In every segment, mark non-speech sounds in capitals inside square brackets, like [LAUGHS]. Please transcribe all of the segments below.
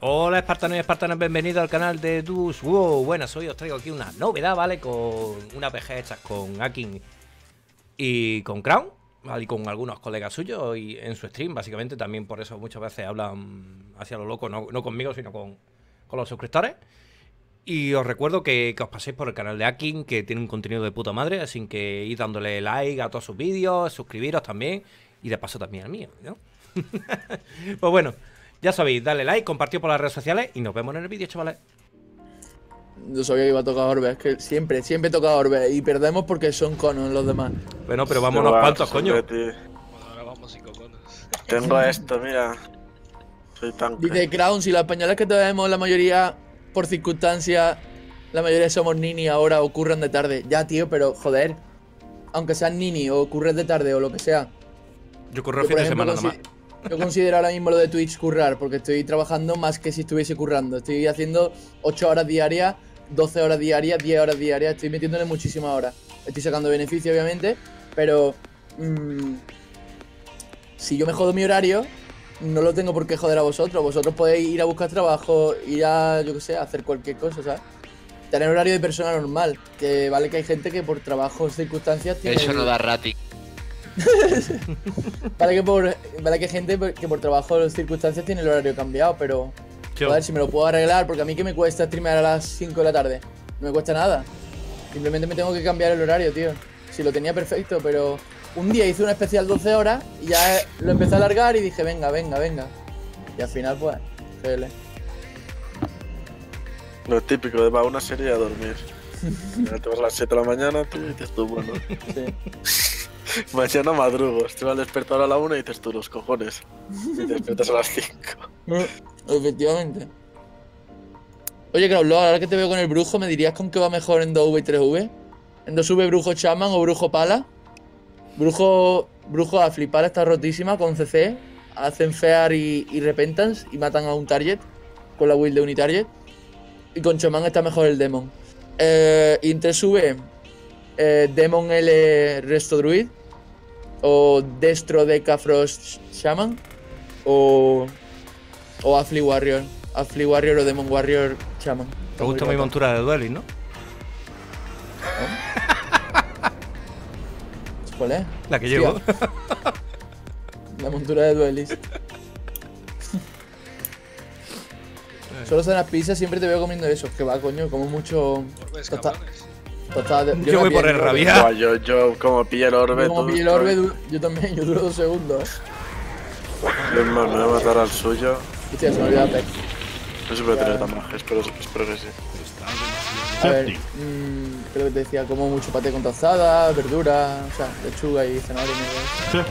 Hola espartanos y espartanas, bienvenidos al canal de Dus Wow. Buenas, hoy os traigo aquí una novedad, ¿vale? Con una PG hecha con Akin y con Crown. Y con algunos colegas suyos y en su stream, básicamente. También por eso muchas veces hablan hacia lo loco, no, no conmigo, sino con, con, los suscriptores. Y os recuerdo que, que, os paséis por el canal de Akin, que tiene un contenido de puta madre, así que id dándole like a todos sus vídeos, suscribiros también, y de paso también al mío, ¿no? [LAUGHS] pues bueno. Ya sabéis, dale like, compartido por las redes sociales y nos vemos en el vídeo, chavales. Yo sabía que iba a tocar Orbe, es que siempre, siempre toca Orbe y perdemos porque son conos los demás. Bueno, pero vámonos no, cuantos, coño. Bueno, ahora vamos cinco conos. Tengo esto, mira. Soy tan. Dice Crown, si los españoles que tenemos la mayoría por circunstancias, la mayoría somos nini ahora, ocurren de tarde. Ya, tío, pero joder. Aunque sean nini o ocurren de tarde o lo que sea. Yo corro fin de semana nada más. Yo considero ahora mismo lo de Twitch currar, porque estoy trabajando más que si estuviese currando. Estoy haciendo 8 horas diarias, 12 horas diarias, 10 horas diarias. Estoy metiéndole muchísimas horas. Estoy sacando beneficio, obviamente, pero. Mmm, si yo me jodo mi horario, no lo tengo por qué joder a vosotros. Vosotros podéis ir a buscar trabajo, ir a, yo qué sé, hacer cualquier cosa, ¿sabes? Tener horario de persona normal. Que vale que hay gente que por trabajo o circunstancias tiene. Eso no da rating. [LAUGHS] vale que por vale que gente que por trabajo o circunstancias tiene el horario cambiado, pero a ver si me lo puedo arreglar, porque a mí que me cuesta streamear a las 5 de la tarde. No me cuesta nada. Simplemente me tengo que cambiar el horario, tío. Si lo tenía perfecto, pero un día hice una especial 12 horas y ya lo empecé a alargar y dije, venga, venga, venga. Y al final, pues, GL. Lo típico de va una serie a dormir. [LAUGHS] te vas a las 7 de la mañana, tú y tú, bueno. Sí. [LAUGHS] [LAUGHS] Mañana madrugo, estoy al despertar a la 1 y dices tú los cojones. Y te despiertas a las 5. [LAUGHS] Efectivamente. Oye, Krauló, ahora que te veo con el brujo, ¿me dirías con qué va mejor en 2V y 3V? ¿En 2V brujo chaman o brujo pala? Brujo, brujo a flipar está rotísima con CC. Hacen fear y, y repentance y matan a un target con la build de unitarget. Y con chaman está mejor el demon. Eh, y en 3V, eh, Demon L Resto Druid o Destro Deca Frost Shaman o, o Afli Warrior. Afli Warrior o Demon Warrior Shaman. Te gusta mi montura de dueling, ¿no? ¿Cuál es? La que llevo. La montura de duelist. [LAUGHS] Solo son las pizzas, siempre te veo comiendo eso. Que va, coño, como mucho. Total, yo, voy por el rabia. Yo, yo, como pilla el orbe. Yo como pilla el orbe, yo también, yo duro dos segundos. Yo me voy a matar al suyo. Hostia, se me olvidó Peck. No se puede tener tamaje, espero, espero que sí. A ver, mmm, creo que te decía como mucho pate con tazada, verdura, o sea, lechuga y zanahoria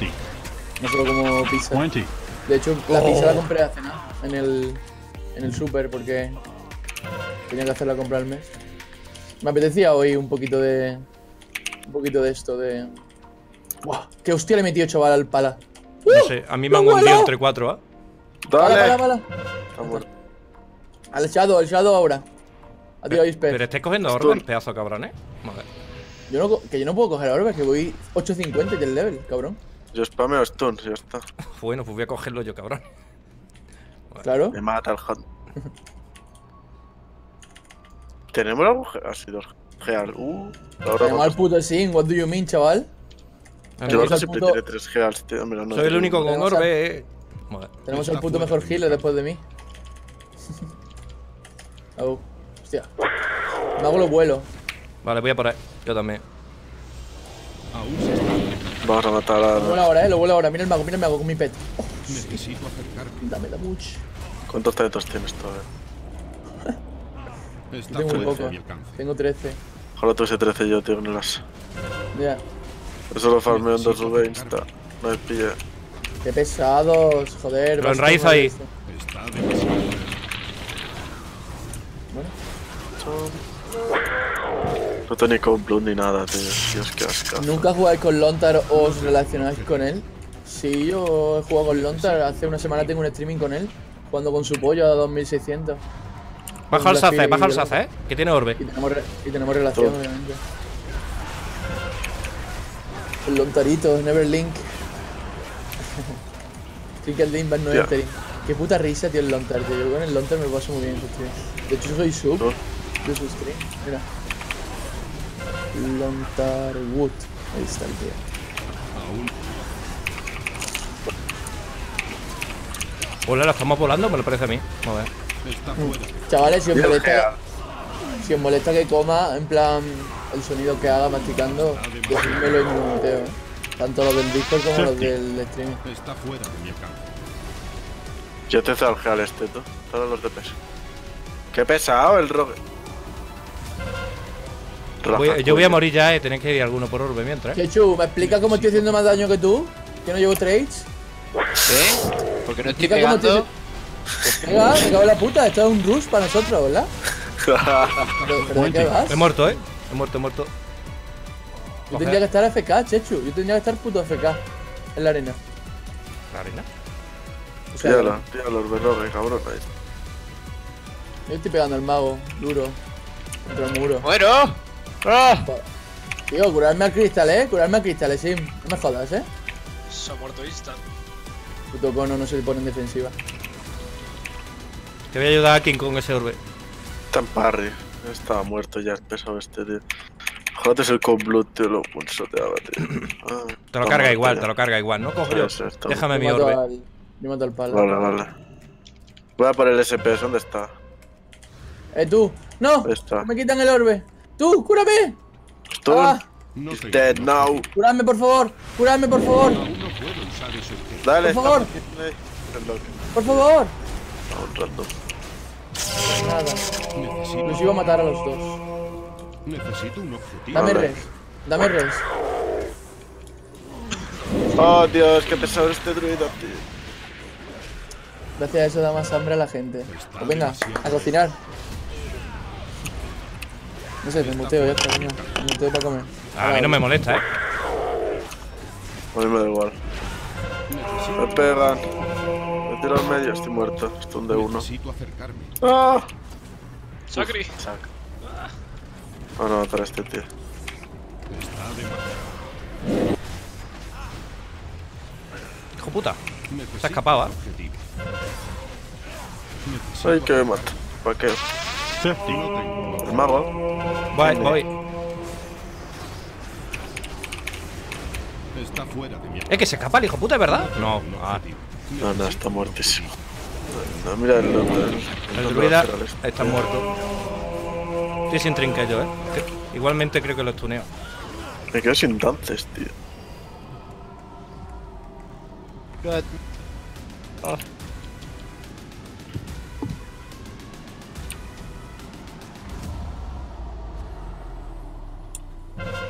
y No solo como pizza. De hecho, la oh. pizza la compré hace nada en el, en el super porque tenía que hacer la compra al mes. Me apetecía hoy un poquito de. Un poquito de esto, de. ¡Buah! ¡Qué hostia le he metido, chaval, al pala! No sé, a mí me han hundido entre cuatro, ¿ah? Dale. Pala, pala, pala. Al Shadow, al Shadow ahora. Adiós, Isper. Pero estáis cogiendo orbes, pedazo cabrón, ¿eh? Joder. Yo no, que yo no puedo coger orbes, que voy 8.50 del level, cabrón. Yo spameo stun, ya está. bueno, pues voy a cogerlo yo, cabrón. Claro. Me mata el hot. [LAUGHS] ¿Tenemos algo? Ha sido Geal. Uh, Tenemos al puto Sin, what do you mean, chaval? Yo que siempre puto... tiene 3 Geals, tío. Hombre, no Soy el único con orbe, eh. Tenemos el puto mejor healer después de mí. [LAUGHS] oh, hostia. Me hago los vuelos. Vale, voy a por ahí. Yo también. Vamos a matar a. Lo vuelo ahora, eh. Lo vuelo ahora. Mira el mago, mira el mago con mi pet. Oh, Necesito acercarme. Dame la much. ¿Cuántos talentos tienes todavía? Tengo muy poco. Tengo 13. Ojalá tuviese 13 yo, tío, en las. Ya. Eso lo farmeo en 2 V insta. No me pille. Qué pesados, joder. Lo enraizo ahí. Bueno. No tengo ni con Blood ni nada, tío. Dios, qué asco. ¿Nunca jugáis con Lontar o os relacionáis con él? Sí, yo he jugado con Lontar. Hace una semana tengo un streaming con él. Jugando con su pollo a 2600. Baja el Sace, baja el Sace, eh. Que tiene orbe. Y tenemos, y tenemos relación, Todo. obviamente. El Lontarito, Neverlink. [LAUGHS] Trickle Link, no yeah. entering. Qué puta risa, tío, el Lontar, tío. Yo con el Lontar me lo paso muy bien, tío. De hecho, soy sub de su stream. Mira. Lontar Wood. Ahí está el tío. Aún Hola, la estamos volando, me lo parece a mí. Vamos a ver. Está fuera. Chavales, si os molesta, si os molesta que coma, en plan, el sonido que haga masticando, decídmelo y me lo muteo. ¿eh? Tanto los del Discord como los del stream. Está fuera de mi alcance. Yo te zarje al este, tú. Todos los de peso. Qué pesado el rogue. Voy- yo voy a morir ya, eh. Tenéis que ir alguno por orbe mientras. ¿eh? Chechu, ¿me explica cómo estoy haciendo más daño que tú? ¿Que no llevo trades? ¿Qué? Porque no estoy pegando. estoy- Venga, me cago en la puta, esto es un rush para nosotros, ¿verdad? [LAUGHS] ¿Pero, pero de qué vas? He muerto, eh. He muerto, he muerto. Yo tendría que estar FK, Chechu. Yo tendría que estar puto FK en la arena. La arena. O sea, Tíralo, tíralo, el rogue, cabrón. ahí. yo estoy pegando al mago, duro. Contra el muro. ¡Muero! ¡Ah! Tío, curarme al cristal, eh. Curarme al cristal, Sim. No me jodas, eh. Se ha muerto instant. Puto cono no se le pone en defensiva. Te voy a ayudar a King con ese orbe. Está en parry. Estaba muerto ya, es pesado este, tío. Joder, el con blood, tío, lo pulsoteaba, tío. [CLEARS THROAT] Ah, Te lo carga igual, ya. te lo carga igual, ¿no? Está Déjame mi orbe. al, yo mato al palo. Vale, vale. Voy a por el SP, ¿dónde está? Eh, tú. ¡No! Está. Me quitan el orbe. ¡Tú, cúrame! Stun. Ah, No He's dead now. ¡Curadme, por favor! ¡Curadme, por favor! No puedo usar. Dale, Por favor. el. ¡Por favor! Nada. Necesito, Los iba a matar a los dos. necesito un objetivo. Dame res. Dame res. Oh, Dios, qué pesado este druida, tío. Gracias a eso da más hambre a la gente. Pues venga, a cocinar. No sé, me muteo ya está, venga. Me muteo para comer. A mí no me molesta, eh. A mí me da igual. Me pegan. Me tiro al medio, estoy muerto. Stun de uno. Necesito acercarme. ¡Ah! Sacri. Sac. Van a matar a este tío. Hijo puta. Se ha escapado, un ¿eh? Ay, que me mata. ¿Para qué? El mago. Voy, voy. Está fuera de mi Es que se escapa el hijo puta, ¿es verdad? No. Ah, objetivo. No, no, está muertísimo. No, mira el nombre. el druida está muerto. Estoy sin trinque yo, eh. Igualmente creo que lo estuneo. Me quedo sin dances, tío.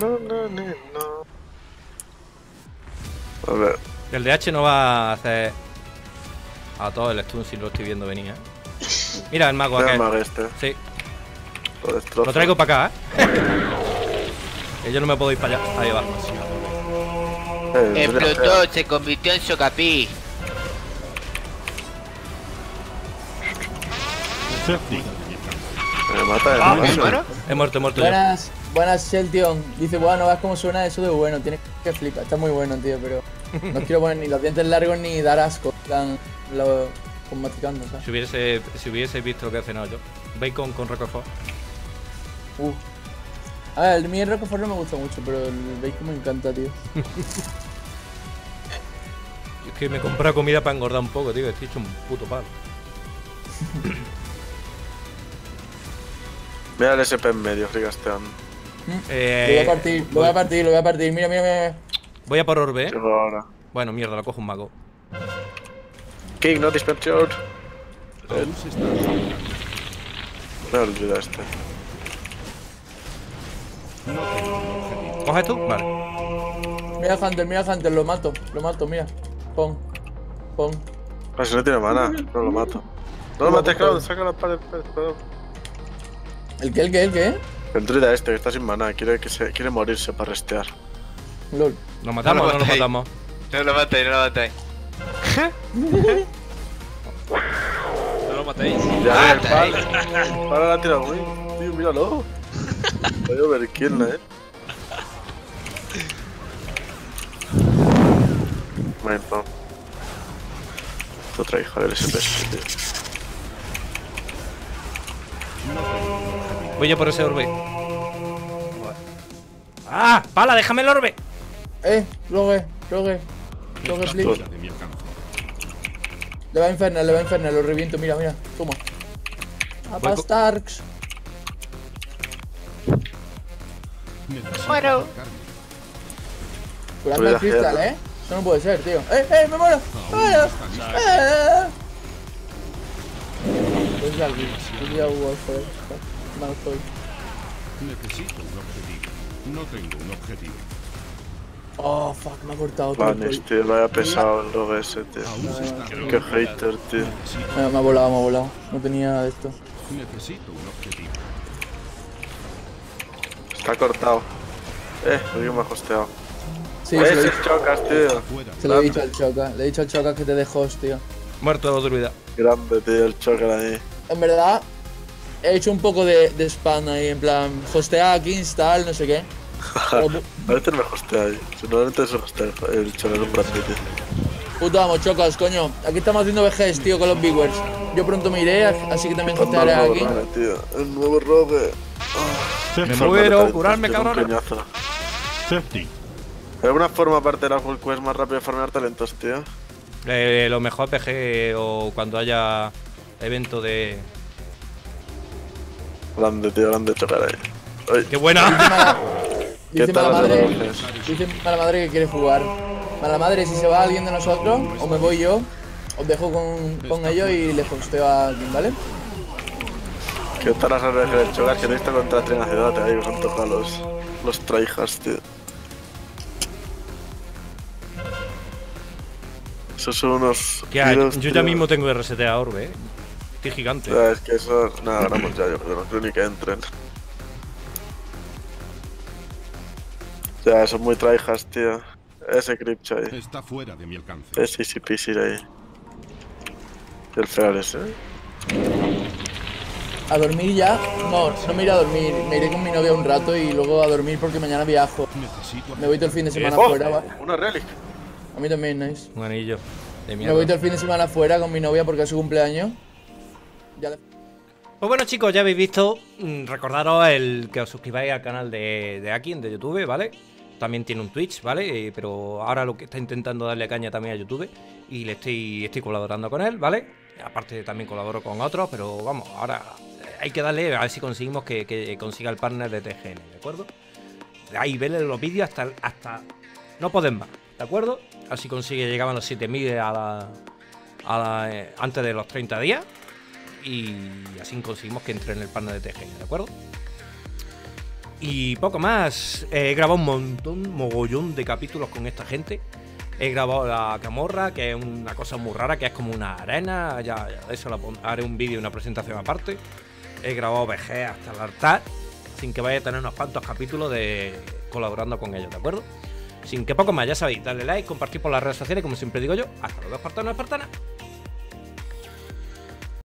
No, no, no, no. A ver, El DH no va a hacer a todo el stun si lo estoy viendo venir, eh. Mira el mago aquel. mago este. Sí, Lo traigo para acá, eh. Que yo no me puedo ir para allá. Ahí va. Eh, Explotó, se convirtió en Socapí. Me mata el Ah. He muerto, he muerto yo. Buenas, buenas Sheltion. Dice, bueno, ves cómo suena eso de bueno. Tienes que flipar. Está muy bueno, tío, pero no quiero poner ni los dientes largos ni dar asco. plan, Lo, con masticando, ¿sabes? Si hubiese, si hubiese visto lo que he cenado yo. Bacon con roquefort. Uh. A ver, el mi Roquefort no me gusta mucho, pero el bacon me encanta, tío. [LAUGHS] Es que me compra comida para engordar un poco, tío. Estoy hecho un puto palo. [LAUGHS] Mira el SP en medio, frigasteando. Lo voy Eh, a partir, lo voy a partir, lo voy a partir. Mira, mira, mira. Voy a por orbe, eh. Bueno, mierda, lo cojo un mago. King, no este. No objetivo. ¿Coges tú? Vale. Mira Hunter, mira Hunter, lo mato, lo mato, mira. Pon, pon. Ah, si no tiene mana, no lo mato. No lo mates, Clown, saca la pared, pared, perdón. ¿El qué, el qué, el qué? El druida este que está sin mana, quiere, que se, quiere morirse para restear. LOL. ¿Lo matamos No o lo no lo matamos? No lo matéis, no lo matéis. [LAUGHS] No lo matéis. Ya, el Mata, pal. El pal la tira muy. Tío, míralo. [LAUGHS] Voy a ver quién eh. Bueno, Esto trae joder el SPS, tío. Voy yo por ese orbe. ¡Ah! ¡Pala, déjame el orbe! Eh, rogue, rogue. Rogue, please. Le va a infernal, le va a infernal, lo reviento, mira, mira. Toma. A Starks. Muero. Curando el cristal, eh. Eso no puede ser, tío. ¡Eh, eh, me muero! ¡Me muero! ¡Eh! Pues. Mal estoy. Necesito un objetivo. No tengo un objetivo. Oh, fuck, me ha cortado todo. cuello. tío, vaya pesado el rogue ese, tío. Qué hater, tío. Me, ha volado, me ha volado. No tenía esto. necesito un objetivo. Está cortado. Eh, alguien me ha hosteado. Sí, eh, se lo, he si dicho, chocas, tío. Se lo he dicho al Choca. Le he dicho al Choca que te host, tío. Muerto de druida. Grande, tío, el choker ahí. En verdad, he hecho un poco de, de spam ahí, en plan, hostea aquí, install, no sé qué. [LAUGHS] Pero, pu- A veces me hostea ahí. Si normalmente hostea el- el choker un tío. puto amo, chocas, coño. Aquí estamos haciendo VGs, tío, con los viewers. Yo pronto me iré, así que también hostearé aquí. rogue, tío. El nuevo rogue. Me Forma de muero, curarme, un cabrón. Safety. ¿Hay alguna forma aparte de la full quest más rápida de farmear talentos, tío? Eh, lo mejor PG o cuando haya evento de. Grande, tío, grande choker ahí. ¡Qué buena! [LAUGHS] ¿Qué Dice tal mala madre, dice mala madre que quiere jugar. Mala madre, si se va alguien de nosotros, o me voy yo, os dejo con, con ellos y les hosteo a alguien, ¿vale? ¿Qué tal las RG del choker? Que te he visto contra Trinacidad ahí, que son todos los, los traijas, tío. Esos son unos. Que hay- tiros, yo ya tío. mismo tengo que resetear orbe, eh. Estoy gigante. Ya, es que eso. Nada, ganamos ya, yo creo. No creo ni que entren. Ya, son muy traijas, tío. Ese Crypto ahí. Está fuera de mi alcance. Es easy peasy ahí. Y el feal ese. ¿eh? A dormir ya. No, no me iré a dormir. Me iré con mi novia un rato y luego a dormir porque mañana viajo. Necesito Me voy todo el fin de semana ¡Oh! fuera, va. Una relic. A mí también, nice. Un anillo de Me voy todo el fin de semana fuera con mi novia porque es su cumpleaños. Ya le... Pues bueno, chicos, ya habéis visto. mm, Recordaros el que os suscribáis al canal de, de Akin, de YouTube, ¿vale? También tiene un Twitch, ¿vale? Eh, Pero ahora lo que está intentando darle caña también a YouTube. Y le estoy, estoy colaborando con él, ¿vale? Aparte también colaboro con otros, pero vamos, ahora hay que darle a ver si conseguimos que, que consiga el partner de TGN, ¿de acuerdo? Ahí verle los vídeos hasta, hasta no pueden más, ¿de acuerdo? Así consigue llegar a los 7000 a la, a la, eh, antes de los 30 días y así conseguimos que entre en el partner de TGN, ¿de acuerdo? Y poco más. He grabado un montón, mogollón de capítulos con esta gente. He grabado la camorra, que es una cosa muy rara, que es como una arena. Ya, eso haré un vídeo y una presentación aparte. He grabado VG hasta el altar, sin que vaya a tener unos cuantos capítulos de colaborando con ellos, ¿de acuerdo? Sin que poco más, ya sabéis, darle like, compartir por las redes sociales, como siempre digo yo. Hasta luego, espartanos, espartanas.